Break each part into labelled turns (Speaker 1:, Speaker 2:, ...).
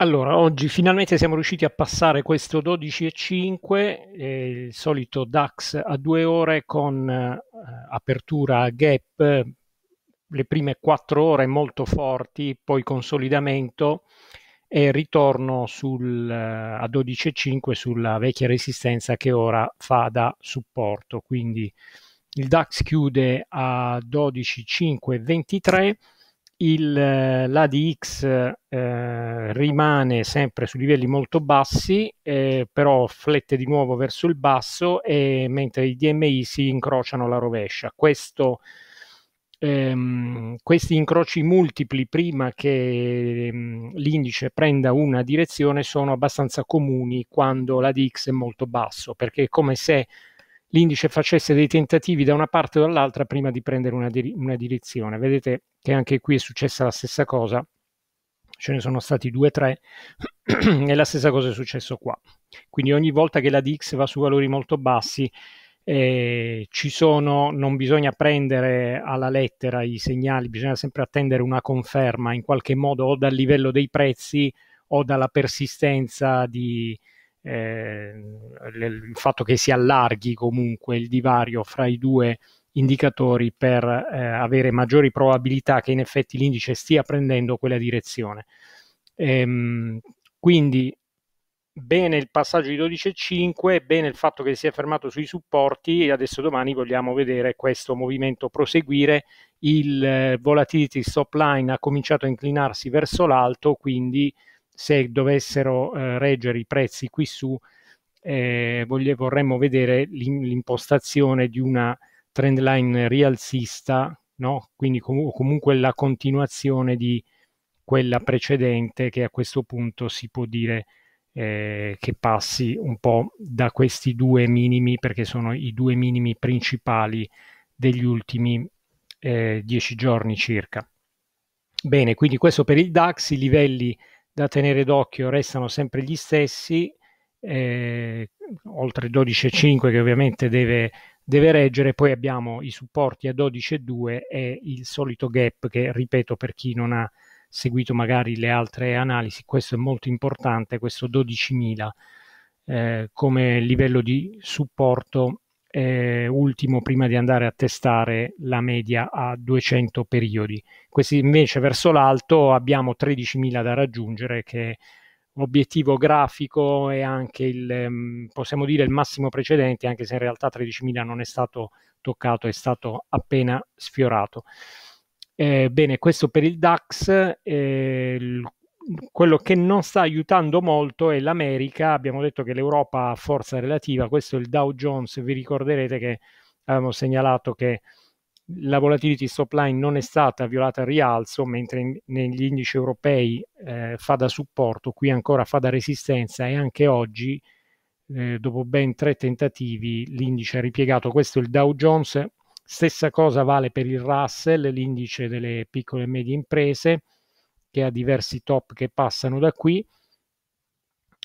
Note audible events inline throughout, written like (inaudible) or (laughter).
Speaker 1: Allora, oggi finalmente siamo riusciti a passare questo 12,5, eh, il solito DAX a due ore con eh, apertura a gap, le prime quattro ore molto forti, poi consolidamento e ritorno sul, a 12,5 sulla vecchia resistenza che ora fa da supporto. Quindi il DAX chiude a 12,523 il, eh, l'ADX eh, rimane sempre su livelli molto bassi, eh, però flette di nuovo verso il basso, e, mentre i DMI si incrociano alla rovescia. Questo, ehm, questi incroci multipli prima che ehm, l'indice prenda una direzione sono abbastanza comuni quando l'ADX è molto basso, perché è come se l'indice facesse dei tentativi da una parte o dall'altra prima di prendere una, di- una direzione. Vedete che anche qui è successa la stessa cosa, ce ne sono stati due o tre (clears throat) e la stessa cosa è successo qua. Quindi ogni volta che la DX va su valori molto bassi, eh, ci sono, non bisogna prendere alla lettera i segnali, bisogna sempre attendere una conferma in qualche modo o dal livello dei prezzi o dalla persistenza di, il fatto che si allarghi comunque il divario fra i due indicatori per eh, avere maggiori probabilità che in effetti l'indice stia prendendo quella direzione. Ehm, quindi bene il passaggio di 12,5, bene il fatto che si è fermato sui supporti e adesso domani vogliamo vedere questo movimento proseguire. Il eh, volatility stop line ha cominciato a inclinarsi verso l'alto, quindi se dovessero eh, reggere i prezzi qui su, eh, voglie, vorremmo vedere l'impostazione di una trend line rialzista, no? quindi com- comunque la continuazione di quella precedente che a questo punto si può dire eh, che passi un po' da questi due minimi perché sono i due minimi principali degli ultimi eh, dieci giorni circa. Bene, quindi questo per il DAX, i livelli da tenere d'occhio restano sempre gli stessi, eh, oltre 12,5 che ovviamente deve, deve, reggere, poi abbiamo i supporti a 12,2 e il solito gap che, ripeto, per chi non ha seguito magari le altre analisi, questo è molto importante, questo 12.000 eh, come livello di supporto eh, ultimo prima di andare a testare la media a 200 periodi. Questi invece verso l'alto abbiamo 13.000 da raggiungere che obiettivo grafico e anche il, ehm, possiamo dire il massimo precedente, anche se in realtà 13.000 non è stato toccato, è stato appena sfiorato. Eh, bene, questo per il DAX, eh, quello che non sta aiutando molto è l'America. Abbiamo detto che l'Europa ha forza relativa, questo è il Dow Jones. Vi ricorderete che avevamo segnalato che la volatility stop line non è stata violata al rialzo, mentre in, negli indici europei eh, fa da supporto, qui ancora fa da resistenza e anche oggi, eh, dopo ben tre tentativi, l'indice è ripiegato. Questo è il Dow Jones. Stessa cosa vale per il Russell, l'indice delle piccole e medie imprese che ha diversi top che passano da qui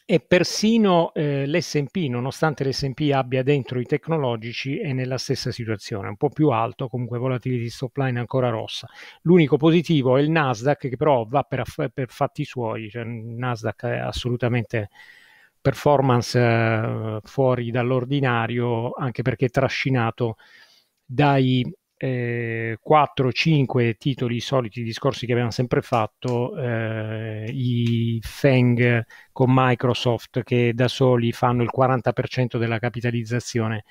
Speaker 1: e persino eh, l'S&P, nonostante l'S&P abbia dentro i tecnologici, è nella stessa situazione, un po' più alto, comunque volatility stop line ancora rossa. L'unico positivo è il Nasdaq che però va per, aff- per fatti suoi, cioè il Nasdaq è assolutamente performance eh, fuori dall'ordinario, anche perché trascinato dai eh, 4-5 titoli soliti discorsi che abbiamo sempre fatto, eh, i Feng con Microsoft che da soli fanno il 40% della capitalizzazione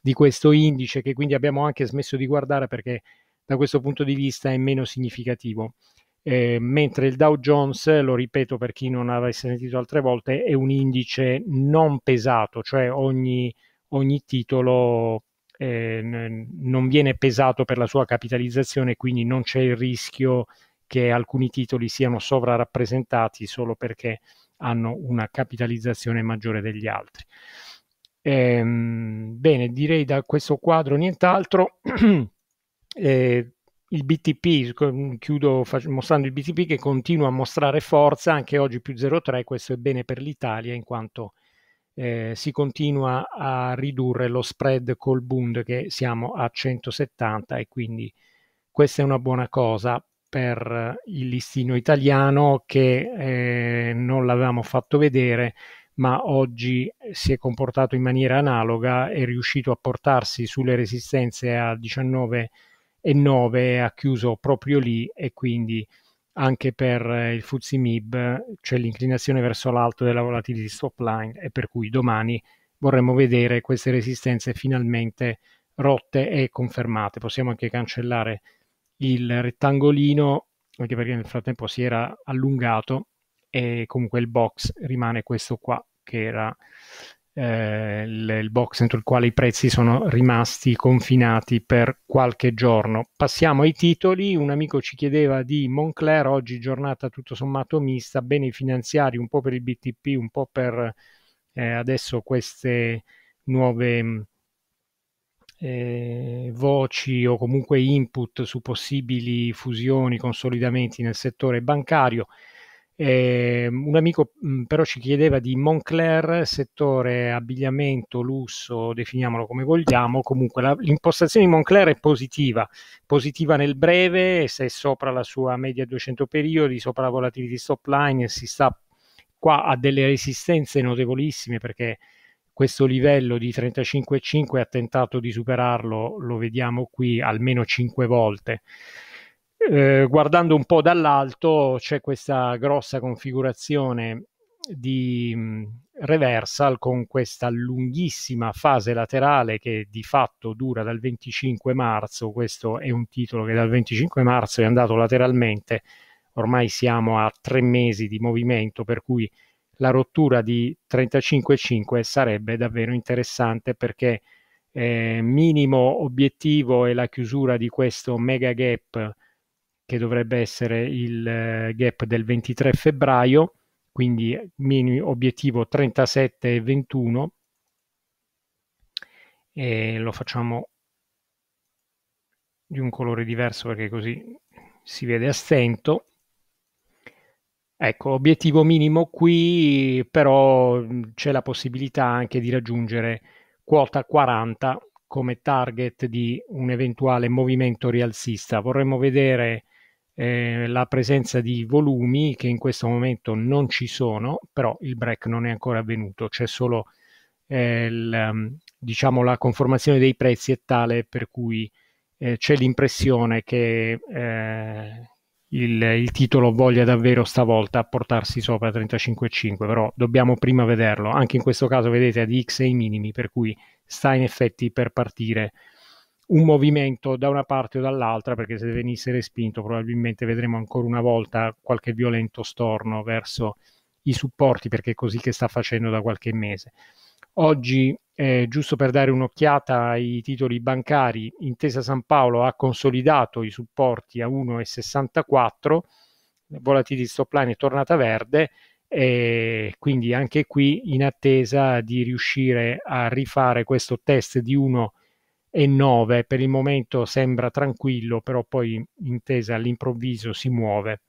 Speaker 1: di questo indice che quindi abbiamo anche smesso di guardare perché da questo punto di vista è meno significativo. Eh, mentre il Dow Jones, lo ripeto per chi non avesse sentito altre volte, è un indice non pesato, cioè ogni, ogni titolo eh, non viene pesato per la sua capitalizzazione, quindi non c'è il rischio che alcuni titoli siano sovrarappresentati solo perché hanno una capitalizzazione maggiore degli altri. Ehm, bene, direi da questo quadro nient'altro. (clears throat) eh, il BTP, chiudo mostrando il BTP che continua a mostrare forza, anche oggi più 0,3, questo è bene per l'Italia in quanto eh, si continua a ridurre lo spread col Bund che siamo a 170 e quindi questa è una buona cosa per il listino italiano che eh, non l'avevamo fatto vedere ma oggi si è comportato in maniera analoga, è riuscito a portarsi sulle resistenze a 19,9, ha chiuso proprio lì e quindi anche per il Fuzzy Mib c'è l'inclinazione verso l'alto della volatility stop line e per cui domani vorremmo vedere queste resistenze finalmente rotte e confermate. Possiamo anche cancellare il rettangolino anche perché nel frattempo si era allungato e comunque il box rimane questo qua che era eh, il, box entro il quale i prezzi sono rimasti confinati per qualche giorno. Passiamo ai titoli. Un amico ci chiedeva di Moncler, oggi giornata tutto sommato mista, beni finanziari un po' per il BTP, un po' per eh, adesso queste nuove eh, voci o comunque input su possibili fusioni, consolidamenti nel settore bancario. Eh, un amico mh, mm, però ci chiedeva di Moncler, settore abbigliamento, lusso, definiamolo come vogliamo. Comunque la, l'impostazione di Moncler è positiva, positiva nel breve, se è sopra la sua media 200 periodi, sopra la volatility stop line, si sta qua a delle resistenze notevolissime perché questo livello di 35,5 ha tentato di superarlo, lo vediamo qui almeno 5 volte. Eh, guardando un po' dall'alto c'è questa grossa configurazione di mm, reversal con questa lunghissima fase laterale che di fatto dura dal 25 marzo, questo è un titolo che dal 25 marzo è andato lateralmente, ormai siamo a tre mesi di movimento per cui la rottura di 35,5 sarebbe davvero interessante perché eh, minimo obiettivo è la chiusura di questo mega gap che dovrebbe essere il eh, gap del 23 febbraio, quindi minimo obiettivo 37,21 e lo facciamo di un colore diverso perché così si vede a stento. Ecco, obiettivo minimo qui, però c'è la possibilità anche di raggiungere quota 40 come target di un eventuale movimento rialzista. Vorremmo vedere eh, la presenza di volumi che in questo momento non ci sono, però il break non è ancora avvenuto, c'è solo eh, il, um, diciamo, la conformazione dei prezzi è tale per cui eh, c'è l'impressione che eh, il, il, titolo voglia davvero stavolta portarsi sopra 35,5, però dobbiamo prima vederlo. Anche in questo caso vedete ad X e i minimi, per cui sta in effetti per partire un movimento da una parte o dall'altra, perché se venisse respinto probabilmente vedremo ancora una volta qualche violento storno verso i supporti, perché è così che sta facendo da qualche mese. Oggi, eh, giusto per dare un'occhiata ai titoli bancari, Intesa San Paolo ha consolidato i supporti a 1,64, volatility stop line è tornata verde, e quindi anche qui in attesa di riuscire a rifare questo test di 1 e 9 per il momento sembra tranquillo, però poi intesa all'improvviso si muove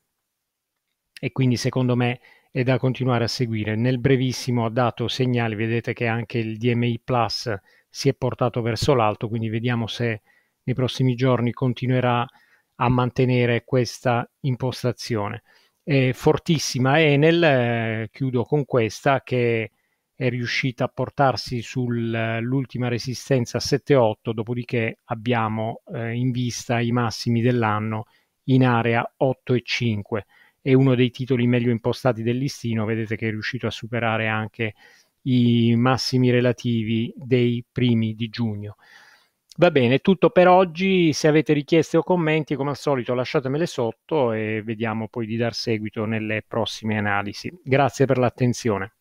Speaker 1: e quindi secondo me è da continuare a seguire. Nel brevissimo ha dato segnali, vedete che anche il DMI Plus si è portato verso l'alto, quindi vediamo se nei prossimi giorni continuerà a mantenere questa impostazione. È fortissima Enel, eh, chiudo con questa, che è riuscita a portarsi sull'ultima resistenza a 7,8, dopodiché abbiamo eh, in vista i massimi dell'anno in area 8,5. È uno dei titoli meglio impostati del listino, vedete che è riuscito a superare anche i massimi relativi dei primi di giugno. Va bene, tutto per oggi. Se avete richieste o commenti, come al solito, lasciatemele sotto e vediamo poi di dar seguito nelle prossime analisi. Grazie per l'attenzione.